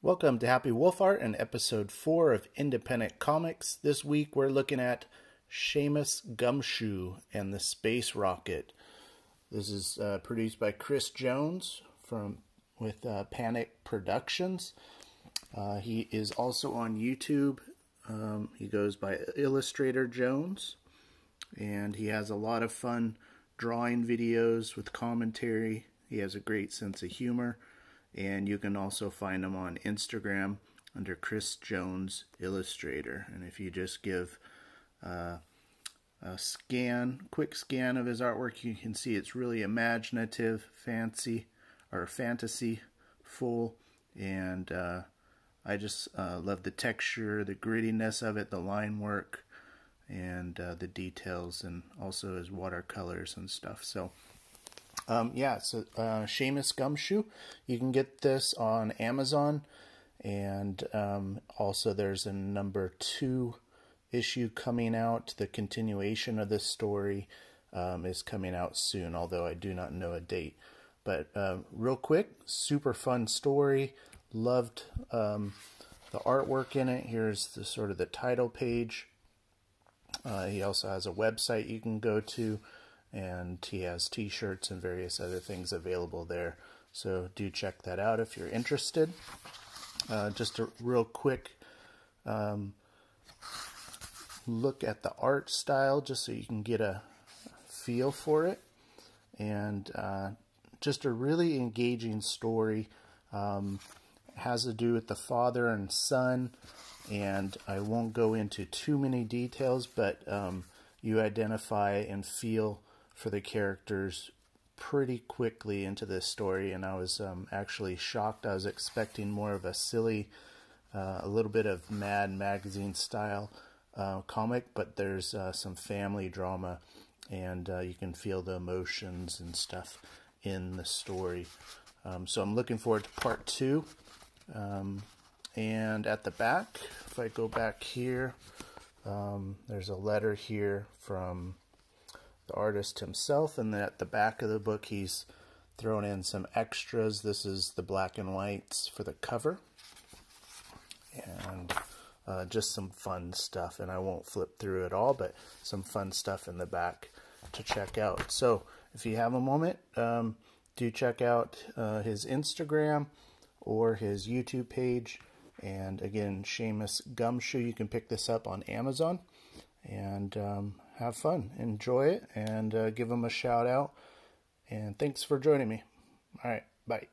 Welcome to Happy Wolf Art and episode 4 of Independent Comics. This week we're looking at Shamus Gumshoe and the Space Rocket. This is uh, produced by Kris Jones from with uh, Panic Productions. Uh, he is also on YouTube. Um, he goes by Illustrator Jones and he has a lot of fun drawing videos with commentary. He has a great sense of humor and you can also find him on Instagram under Kris Jones Illustrator. And if you just give uh, a scan, quick scan of his artwork, you can see it's really imaginative, fancy, or fantasy full, and uh, I just uh, love the texture, the grittiness of it, the line work, and uh, the details, and also his watercolors and stuff. So um, yeah, so uh, Shamus Gumshoe. You can get this on Amazon, and um, also there's a number two issue coming out. The continuation of this story um, is coming out soon, although I do not know a date. But uh, real quick, super fun story. Loved um, the artwork in it. Here's the sort of the title page. Uh, he also has a website you can go to and he has t-shirts and various other things available there. So do check that out if you're interested. Uh, just a real quick um, look at the art style just so you can get a feel for it. And uh, just a really engaging story um, has to do with the father and son. And I won't go into too many details but um, you identify and feel for the characters pretty quickly into this story, and I was um, actually shocked. I was expecting more of a silly, uh, a little bit of Mad Magazine style uh, comic, but there's uh, some family drama, and uh, you can feel the emotions and stuff in the story. Um, so I'm looking forward to part two. Um, and at the back, if I go back here, um, there's a letter here from the artist himself, and then at the back of the book, he's thrown in some extras. This is the black and whites for the cover, and uh, just some fun stuff. And I won't flip through it all, but some fun stuff in the back to check out. So if you have a moment, um, do check out uh, his Instagram or his YouTube page. And again, Shamus Gumshoe, you can pick this up on Amazon. And um, have fun, enjoy it, and uh, give them a shout out. And thanks for joining me. All right, bye.